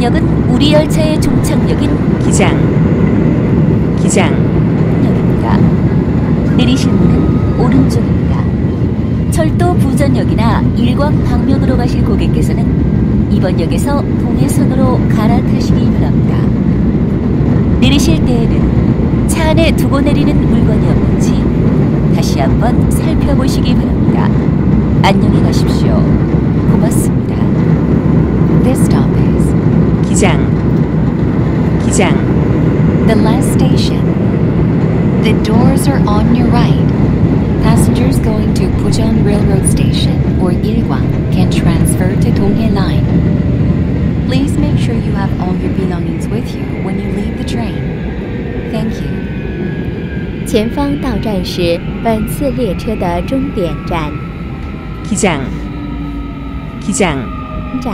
역은 우리 열차의 종착역인 기장 기장 역입니다. 내리실 문은 오른쪽입니다. 철도 부전역이나 일광 방면으로 가실 고객께서는 이번 역에서 동해선으로 갈아타시기 바랍니다. 내리실 때에는 차 안에 두고 내리는 물건이 없는지 다시 한번 살펴보시기 바랍니다. 안녕히 가십시오. 고맙습니다. This stop is 기장 기장 the last station. The doors are on your right. Passengers going to Pujeon Railroad Station or Ilgwang can transfer to Donghae Line. Please make sure you have all your belongings with you when you leave the train. Thank you. 前方到站是本次列车的终点站。 기장 기장 站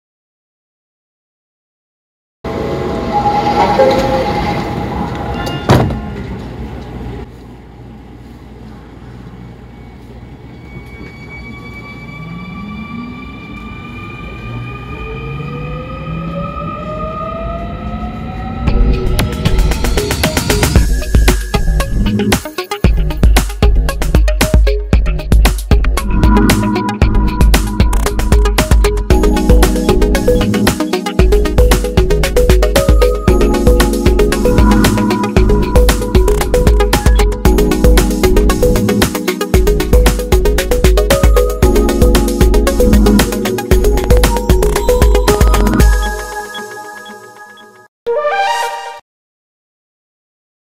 Thank you.